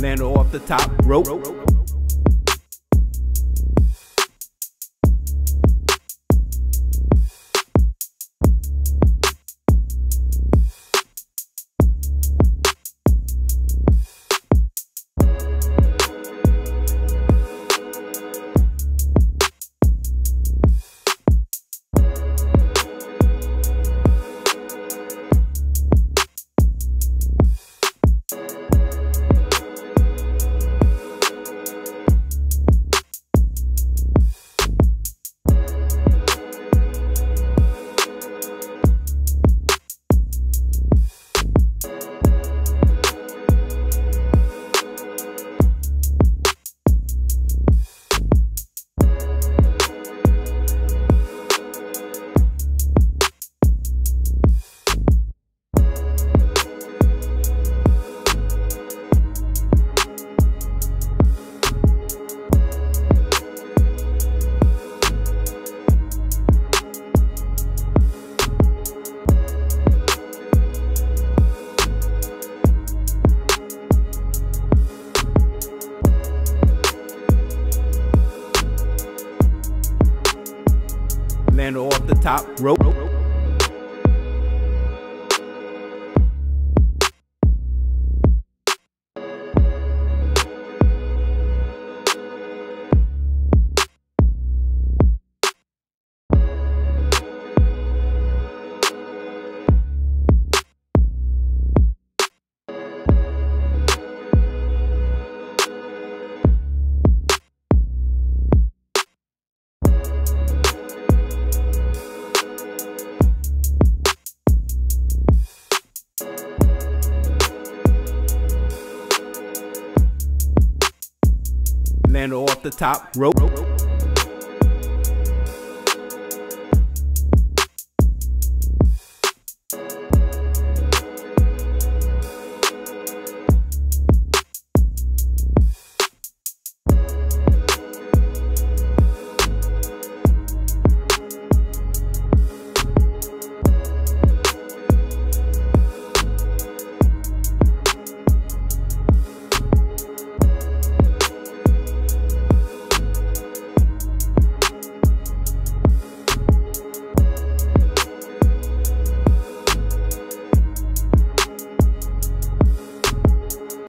Land off the top rope. Land off the top rope. Land off the top rope.